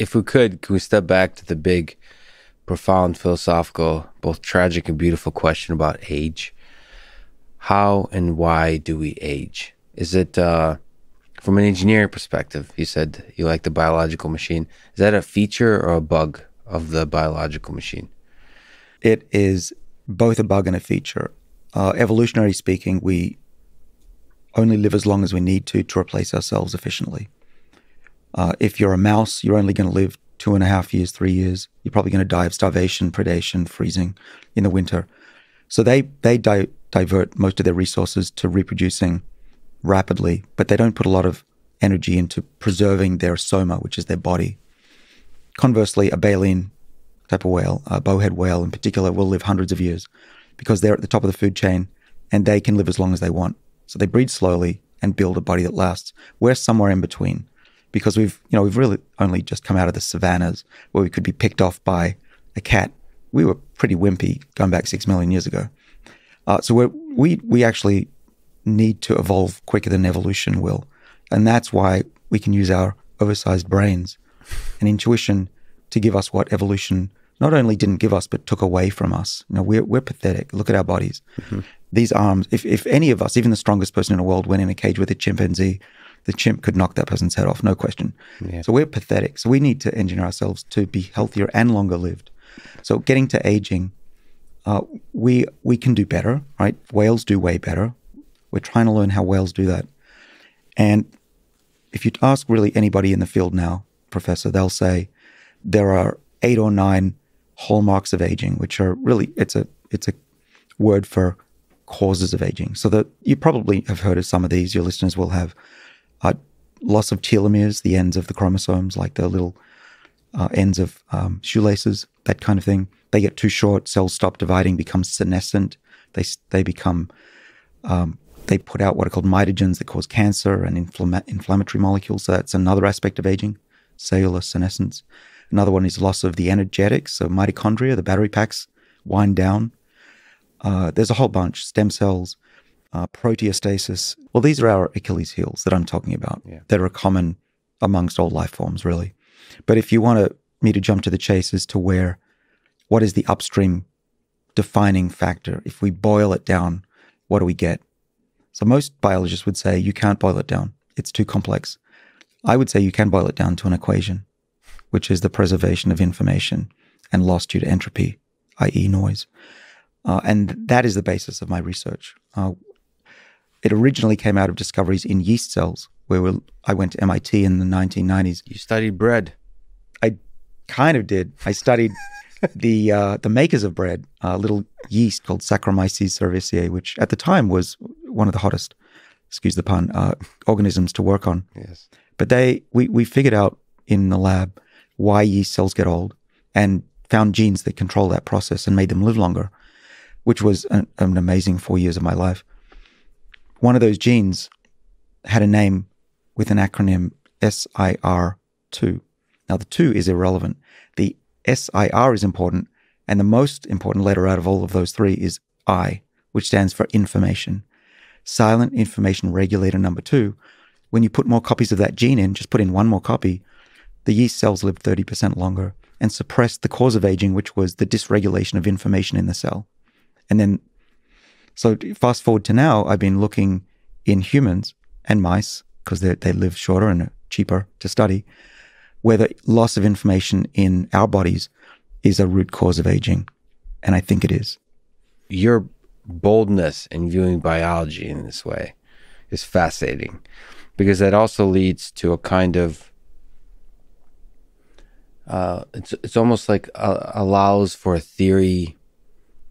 if we could, can we step back to the big, profound philosophical, both tragic and beautiful question about age? How and why do we age? Is it uh, from an engineering perspective? You said you like the biological machine. Is that a feature or a bug of the biological machine? It is both a bug and a feature. Uh, evolutionary speaking, we only live as long as we need to to replace ourselves efficiently. Uh, if you're a mouse, you're only going to live two and a half years, three years. You're probably going to die of starvation, predation, freezing in the winter. So they they di- divert most of their resources to reproducing rapidly, but they don't put a lot of energy into preserving their soma, which is their body. Conversely, a baleen type of whale, a bowhead whale in particular, will live hundreds of years because they're at the top of the food chain and they can live as long as they want. So they breed slowly and build a body that lasts. We're somewhere in between because we've, you know, we've really only just come out of the savannas where we could be picked off by a cat. We were pretty wimpy going back six million years ago. Uh, so we we actually need to evolve quicker than evolution will, and that's why we can use our oversized brains and intuition to give us what evolution not only didn't give us but took away from us. You know, we're we're pathetic. Look at our bodies. Mm-hmm these arms, if, if any of us, even the strongest person in the world, went in a cage with a chimpanzee, the chimp could knock that person's head off, no question. Yeah. So we're pathetic. So we need to engineer ourselves to be healthier and longer lived. So getting to aging, uh, we we can do better, right? Whales do way better. We're trying to learn how whales do that. And if you ask really anybody in the field now, professor, they'll say there are eight or nine hallmarks of aging, which are really it's a it's a word for causes of aging. So that you probably have heard of some of these. Your listeners will have uh, loss of telomeres, the ends of the chromosomes, like the little uh, ends of um, shoelaces, that kind of thing. They get too short, cells stop dividing, become senescent. They they become um, they put out what are called mitogens that cause cancer and inflama- inflammatory molecules. So that's another aspect of aging, cellular senescence. Another one is loss of the energetics. So mitochondria, the battery packs, wind down. Uh, there's a whole bunch stem cells, uh, proteostasis. Well, these are our Achilles heels that I'm talking about yeah. that are common amongst all life forms, really. But if you want to, me to jump to the chase as to where, what is the upstream defining factor? If we boil it down, what do we get? So most biologists would say you can't boil it down. It's too complex. I would say you can boil it down to an equation, which is the preservation of information and loss due to entropy, i.e., noise. Uh, and that is the basis of my research. Uh, it originally came out of discoveries in yeast cells, where we, I went to MIT in the 1990s. You studied bread. I kind of did. I studied the uh, the makers of bread, a little yeast called Saccharomyces cerevisiae, which at the time was one of the hottest, excuse the pun, uh, organisms to work on. Yes. But they we we figured out in the lab why yeast cells get old and found genes that control that process and made them live longer which was an, an amazing four years of my life. One of those genes had a name with an acronym SIR2. Now, the 2 is irrelevant. The SIR is important, and the most important letter out of all of those three is I, which stands for information. Silent information regulator number two. When you put more copies of that gene in, just put in one more copy, the yeast cells live 30% longer and suppressed the cause of aging, which was the dysregulation of information in the cell. And then, so fast forward to now, I've been looking in humans and mice because they, they live shorter and cheaper to study, where the loss of information in our bodies is a root cause of aging. And I think it is. Your boldness in viewing biology in this way is fascinating because that also leads to a kind of uh, it's it's almost like uh, allows for a theory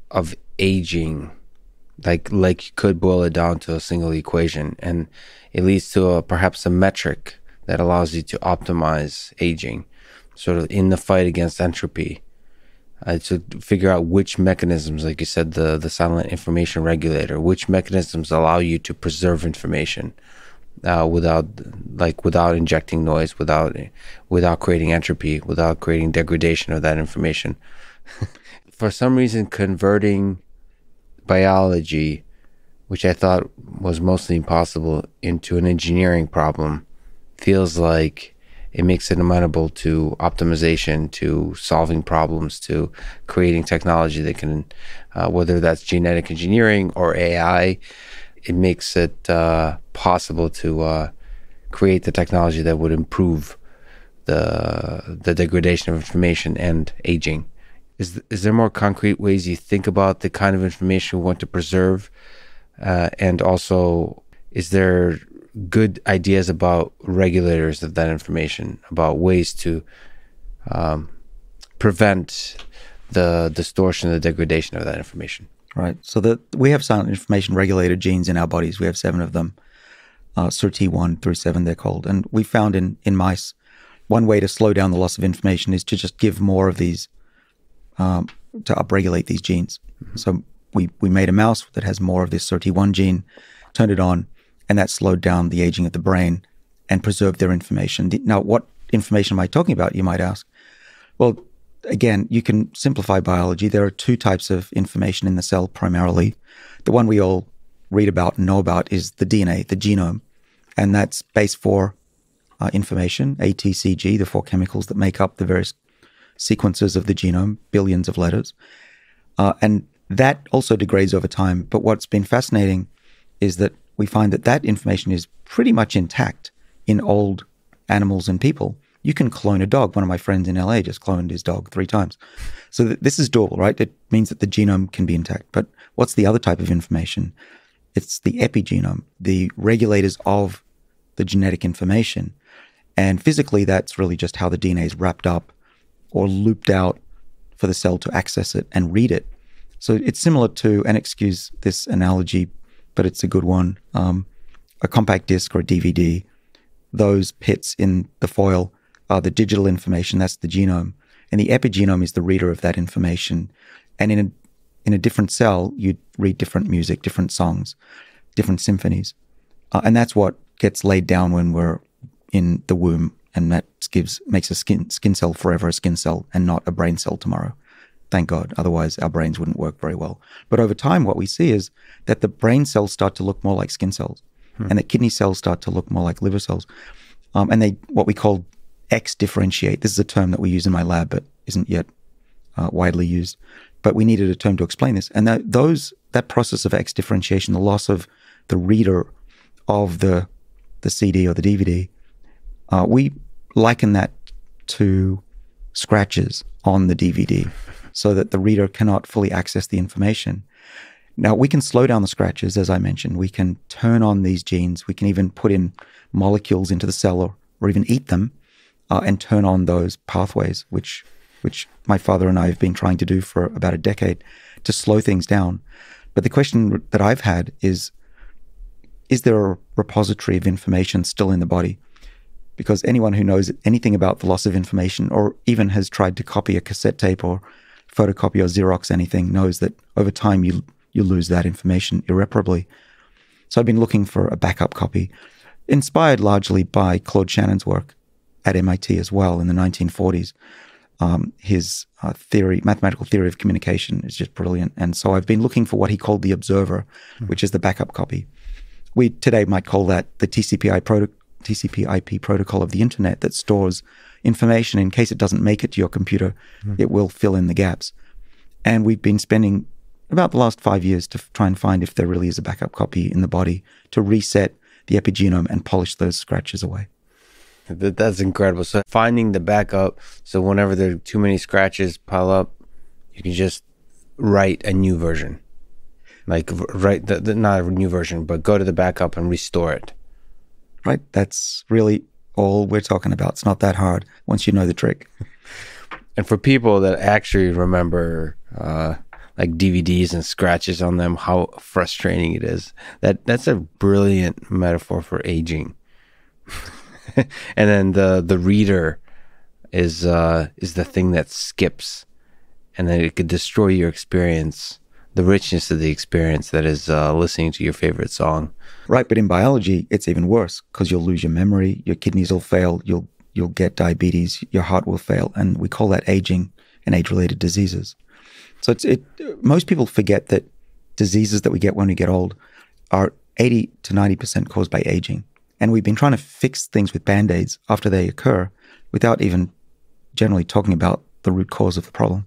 of aging like like you could boil it down to a single equation and it leads to a, perhaps a metric that allows you to optimize aging sort of in the fight against entropy. Uh, to figure out which mechanisms like you said the the silent information regulator which mechanisms allow you to preserve information uh, without like without injecting noise without without creating entropy without creating degradation of that information. For some reason converting biology, which I thought was mostly impossible, into an engineering problem feels like it makes it amenable to optimization, to solving problems, to creating technology that can, uh, whether that's genetic engineering or AI, it makes it uh, possible to uh, create the technology that would improve the the degradation of information and aging. Is is there more concrete ways you think about the kind of information we want to preserve, uh, and also is there good ideas about regulators of that information, about ways to um, prevent the distortion, the degradation of that information? Right. So that we have silent information regulated genes in our bodies. We have seven of them. Uh, SIRT1 through 7, they're called. And we found in, in mice, one way to slow down the loss of information is to just give more of these, um, to upregulate these genes. Mm-hmm. So we, we made a mouse that has more of this SIRT1 gene, turned it on, and that slowed down the aging of the brain and preserved their information. Now, what information am I talking about, you might ask? Well, again, you can simplify biology. There are two types of information in the cell primarily. The one we all read about and know about is the DNA, the genome, and that's base four uh, information, ATCG, the four chemicals that make up the various sequences of the genome, billions of letters. Uh, and that also degrades over time. But what's been fascinating is that we find that that information is pretty much intact in old animals and people. You can clone a dog. One of my friends in LA just cloned his dog three times. So th- this is doable, right? It means that the genome can be intact. But what's the other type of information? It's the epigenome, the regulators of the genetic information. And physically, that's really just how the DNA is wrapped up or looped out for the cell to access it and read it. So it's similar to, and excuse this analogy, but it's a good one, um, a compact disc or a DVD. Those pits in the foil are the digital information, that's the genome. And the epigenome is the reader of that information. And in a, in a different cell, you'd read different music, different songs, different symphonies. Uh, and that's what gets laid down when we're in the womb. And that gives makes a skin skin cell forever a skin cell and not a brain cell tomorrow. Thank God. Otherwise, our brains wouldn't work very well. But over time, what we see is that the brain cells start to look more like skin cells, hmm. and the kidney cells start to look more like liver cells. Um, and they what we call ex-differentiate. This is a term that we use in my lab, but isn't yet uh, widely used. But we needed a term to explain this. And that those that process of ex-differentiation, the loss of the reader of the the CD or the DVD, uh, we liken that to scratches on the DVD, so that the reader cannot fully access the information. Now we can slow down the scratches, as I mentioned. We can turn on these genes. We can even put in molecules into the cell or, or even eat them uh, and turn on those pathways, which which my father and I have been trying to do for about a decade to slow things down. But the question that I've had is is there a repository of information still in the body? Because anyone who knows anything about the loss of information or even has tried to copy a cassette tape or photocopy or Xerox anything knows that over time you you lose that information irreparably. So I've been looking for a backup copy, inspired largely by Claude Shannon's work at MIT as well in the 1940s. Um, his uh, theory, mathematical theory of communication, is just brilliant. And so I've been looking for what he called the observer, mm-hmm. which is the backup copy. We today might call that the TCP/IP proto- TCP/IP protocol of the internet that stores information in case it doesn't make it to your computer. Mm-hmm. It will fill in the gaps. And we've been spending about the last five years to try and find if there really is a backup copy in the body to reset the epigenome and polish those scratches away. That, that's incredible. So finding the backup, so whenever there are too many scratches pile up, you can just write a new version. Like write the, the not a new version, but go to the backup and restore it. Right. That's really all we're talking about. It's not that hard once you know the trick. and for people that actually remember uh, like DVDs and scratches on them, how frustrating it is. That that's a brilliant metaphor for aging. and then the the reader is uh, is the thing that skips, and then it could destroy your experience, the richness of the experience that is uh, listening to your favorite song. Right, but in biology, it's even worse because you'll lose your memory, your kidneys will fail, you'll you'll get diabetes, your heart will fail, and we call that aging and age-related diseases. So it's it. Most people forget that diseases that we get when we get old are 80 to 90 percent caused by aging. And we've been trying to fix things with band aids after they occur, without even generally talking about the root cause of the problem.